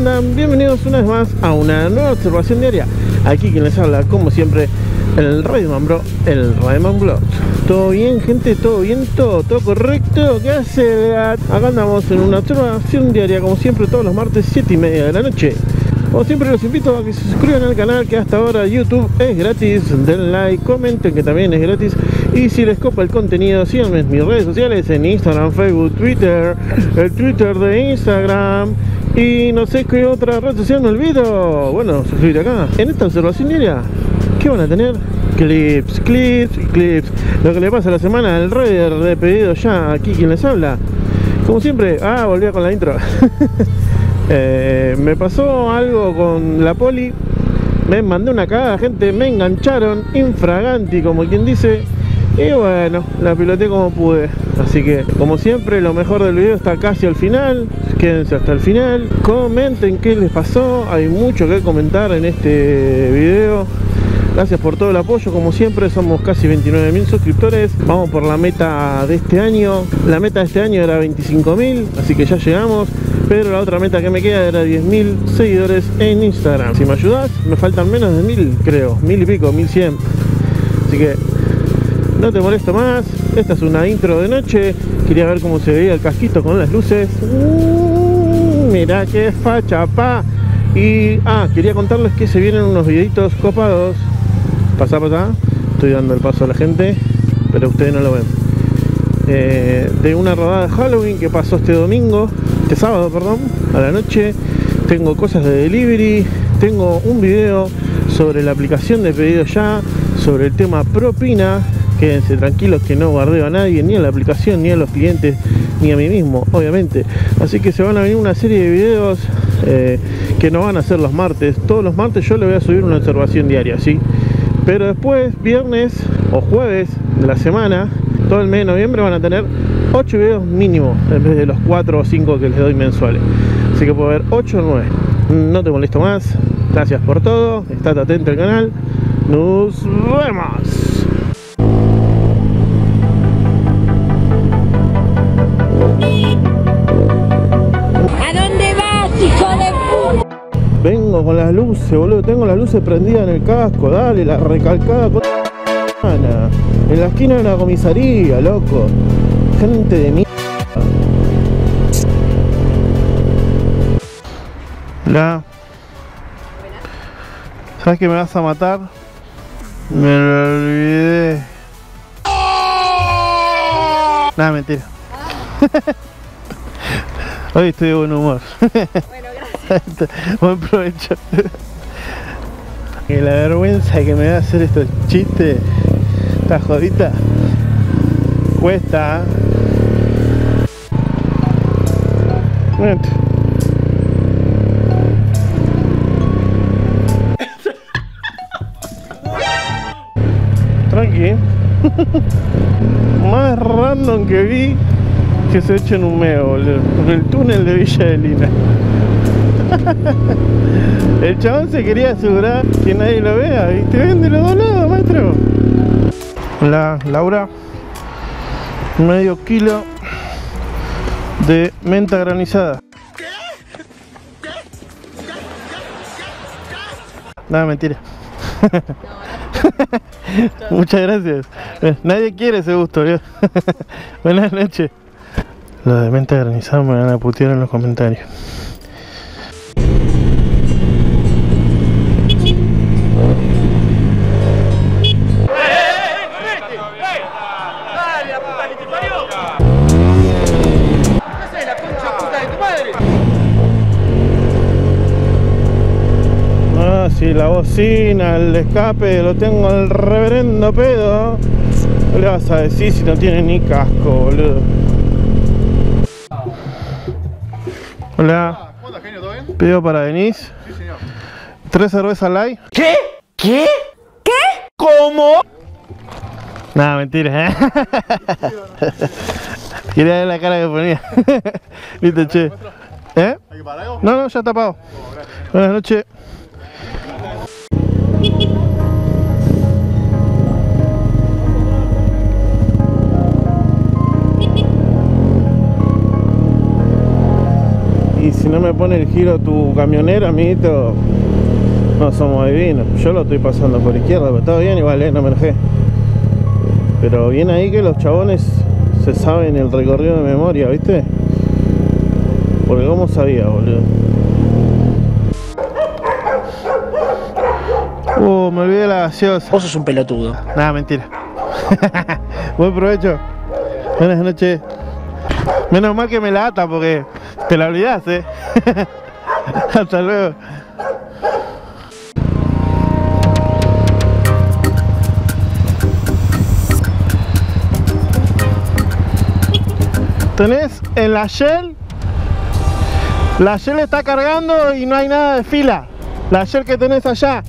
Bienvenidos una vez más a una nueva observación diaria. Aquí quien les habla, como siempre, el Rayman Bro, el Rayman Blog. ¿Todo bien, gente? ¿Todo bien? ¿Todo, todo correcto? ¿Qué hace? Acá andamos en una observación diaria, como siempre, todos los martes, 7 y media de la noche. Como siempre los invito a que se suscriban al canal que hasta ahora YouTube es gratis, den like, comenten que también es gratis y si les copa el contenido síganme en mis redes sociales en Instagram, Facebook, Twitter, el Twitter de Instagram y no sé qué otra red social me olvido. Bueno, suscribir acá. En esta observación diaria, ¿qué van a tener? Clips, clips clips. Lo que le pasa a la semana, el Raider de pedido ya, aquí quien les habla. Como siempre, ah, volví con la intro. Eh, me pasó algo con la poli. Me mandé una cagada, gente, me engancharon infraganti, como quien dice. Y bueno, la piloté como pude. Así que, como siempre, lo mejor del video está casi al final. Quédense hasta el final. Comenten qué les pasó. Hay mucho que comentar en este video. Gracias por todo el apoyo, como siempre somos casi 29.000 suscriptores Vamos por la meta de este año La meta de este año era 25.000, así que ya llegamos pero la otra meta que me queda era 10.000 seguidores en Instagram. Si me ayudas, me faltan menos de 1.000, creo, 1.000 y pico, 1.100. Así que no te molesto más. Esta es una intro de noche. Quería ver cómo se veía el casquito con las luces. Uh, mirá qué facha, pa. Y, ah, quería contarles que se vienen unos videitos copados. Pasá, pasá. Estoy dando el paso a la gente, pero ustedes no lo ven. Eh, de una rodada de Halloween que pasó este domingo este sábado, perdón, a la noche. Tengo cosas de delivery, tengo un video sobre la aplicación de pedido ya, sobre el tema propina. Quédense tranquilos que no guardeo a nadie, ni a la aplicación, ni a los clientes, ni a mí mismo, obviamente. Así que se van a venir una serie de videos eh, que no van a ser los martes. Todos los martes yo le voy a subir una observación diaria, ¿sí? Pero después, viernes o jueves de la semana, todo el mes de noviembre van a tener 8 videos mínimo en vez de los 4 o 5 que les doy mensuales. Así que puedo ver 8 o 9. No te molesto más. Gracias por todo. Estate atento al canal. Nos vemos. Con las luces, boludo. Tengo las luces prendidas en el casco. Dale, la recalcada con... En la esquina de una comisaría, loco gente de mierda. La. ¿Sabes que me vas a matar? Me lo olvidé. Nada, mentira. Hoy estoy de buen humor. Buen provecho. Que la vergüenza que me da hacer estos chistes, esta jodita, cuesta. Vente. Tranqui. Más random que vi que se echen un meo, boludo. El túnel de Villa de Lina. El chabón se quería asegurar que nadie lo vea y te vende los dos lados, maestro. Hola, Laura. Medio kilo de menta granizada. Nada, mentira. Muchas gracias. Eh, Nadie quiere ese gusto. Buenas noches. Lo de menta granizada me van a putear en los comentarios. Bocina, el escape, lo tengo al reverendo pedo. ¿Qué le vas a decir si no tiene ni casco, boludo? Hola, Hola, genio, ¿todo bien? pido para Denise. Sí, señor. ¿Tres cervezas light? ¿Qué? ¿Qué? ¿Qué? ¿Cómo? Nada, mentira, ¿eh? Quería ver la cara que ponía. Listo, che. ¿Eh? ¿Hay que parar algo? No, no, ya está pago. Buenas noches. Y si no me pone el giro tu camionera, amiguito, no somos divinos. Yo lo estoy pasando por izquierda, pero todo bien igual, ¿eh? no me enojé. Pero bien ahí que los chabones se saben el recorrido de memoria, ¿viste? Porque cómo sabía, boludo. Uh, me olvidé la gaseosa. Vos sos un pelotudo. Nada, mentira. Buen provecho. Buenas noches. Menos mal que me la ata porque te la olvidaste. ¿eh? Hasta luego. Tenés en la Shell. La Shell está cargando y no hay nada de fila. La Shell que tenés allá.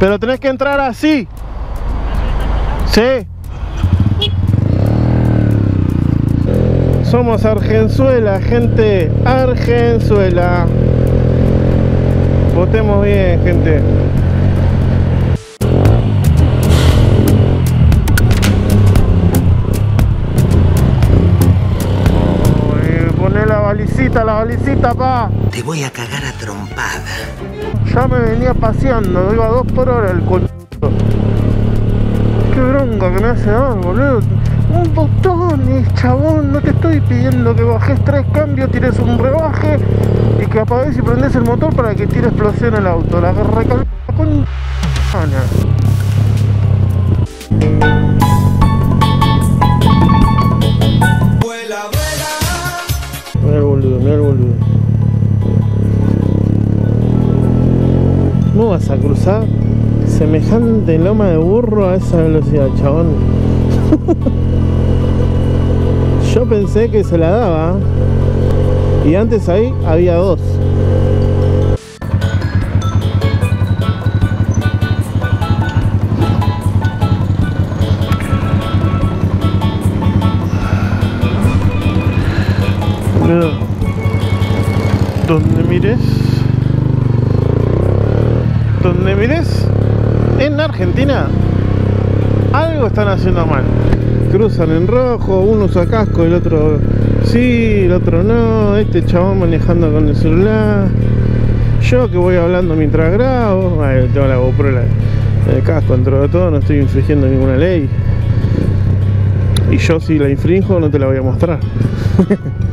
Pero tenés que entrar así. Sí. Somos Argenzuela, gente. Argenzuela. Votemos bien, gente. Balicita, la balicita, pa. Te voy a cagar a trompada. Ya me venía paseando, iba a dos por hora el con... Qué bronca que me hace dar, boludo. Un botón, chabón, no te estoy pidiendo que bajes tres cambios, tires un rebaje y que apagues y prendes el motor para que tire explosión el auto. La recal... con... El boludo, mira el boludo. ¿Cómo vas a cruzar semejante loma de burro a esa velocidad, chabón? Yo pensé que se la daba. Y antes ahí había dos. Mires donde mires en Argentina algo están haciendo mal. Cruzan en rojo uno usa casco el otro sí el otro no este chabón manejando con el celular. Yo que voy hablando mientras grabo tengo la GoPro en el casco dentro de todo no estoy infringiendo ninguna ley. Y yo si la infrinjo no te la voy a mostrar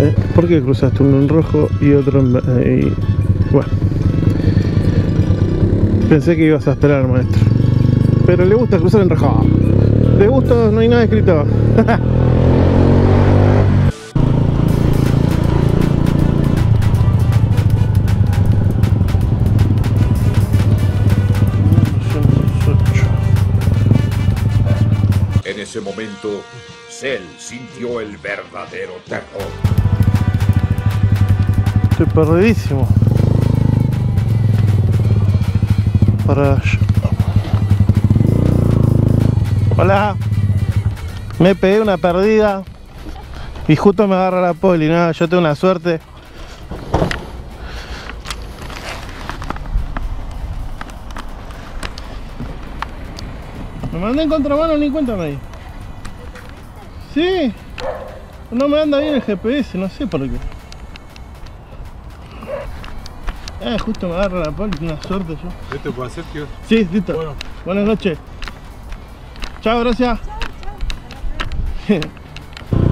¿Eh? ¿Por qué cruzaste uno en rojo y otro en... eh, y- Bueno. Pensé que ibas a esperar, maestro. Pero le gusta cruzar en rojo. Le gusta, no hay nada escrito. En ese momento, Cell sintió el verdadero terror. Estoy perdidísimo. Para. Hola. Me pegué una perdida. Y justo me agarra la poli. Nada, yo tengo una suerte. Me mandé en contramano ni cuenta di. Sí. No me anda bien el GPS, no sé por qué. Eh, justo me agarra la poli, una suerte yo. ¿Esto puede hacer, tío? Sí, listo. Buenas noches. Chao, gracias.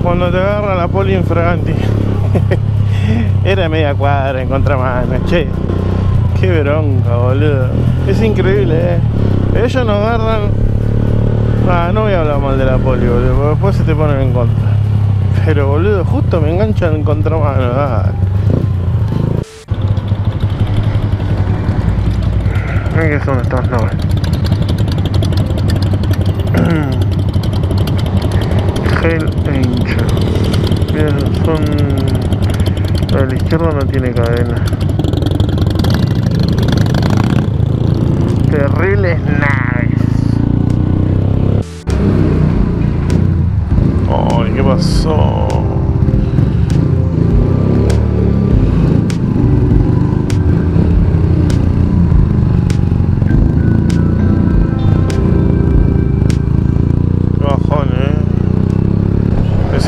Cuando te agarra la poli infraganti. Era media cuadra en contramano, che. Qué bronca, boludo. Es increíble, eh. Ellos nos agarran. Ah, no voy a hablar mal de la poli, boludo, porque después se te ponen en contra. Pero boludo, justo me enganchan en contramano, dale. Mira que son estos no. Hell Angel. Mira, son. A la izquierda no tiene cadena. Terribles naves. Ay, ¿qué pasó?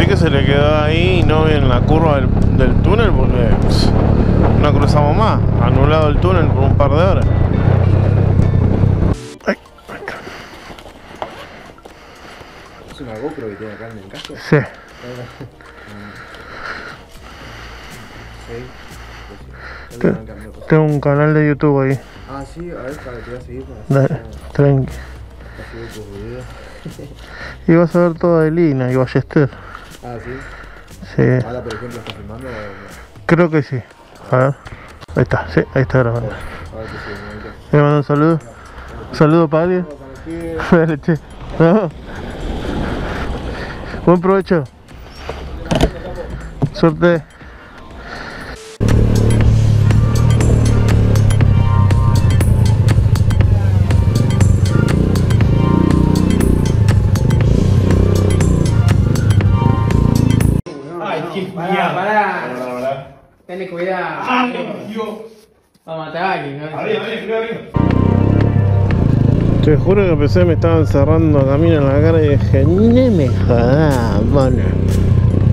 Pensé que se le quedó ahí y no en la curva del, del túnel porque pss, no cruzamos más. Anulado el túnel por un par de horas. Ay. ¿Es una GoPro que tiene acá en el casco? Sí. Sí. Te- Tengo un canal de YouTube ahí. Ah, sí, a ver, para que te voy a seguir para Dale, tranqui. Y vas a ver toda de Lina y Ballester. Ah, sí. Sí, Ahora, por ejemplo, estás filmando. o creo que sí. A ver. Ahí está, sí, ahí está grabando. A ver, te sigo un momento. ¿Me mando un saludo? ¿Un saludo para alguien? Dale, che. No. Buen provecho. Suerte. Ten cuidado. Va a matar a alguien, ¿no? Te juro que pensé que me estaban cerrando camino en la cara y dije, no me jodas, mono.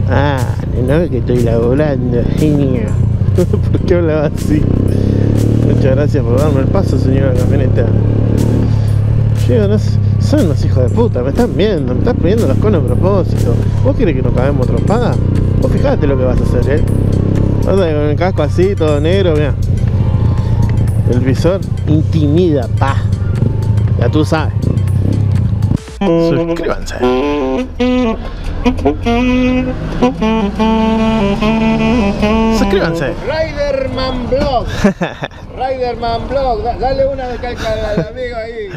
Ah, no que estoy laburando, genio. ¿Por qué hablaba así? Muchas gracias por darme el paso, señora camioneta. No sé, son unos hijos de puta, me están viendo, me están poniendo los conos a propósito. ¿Vos querés que nos caguemos trompada? O fíjate lo que vas a hacer, eh. Con el casco así, todo negro, mira. El visor intimida, pa. Ya tú sabes. Suscríbanse. Suscríbanse. Riderman Blog. Riderman Blog. Da- Dale una de calca al amigo ahí.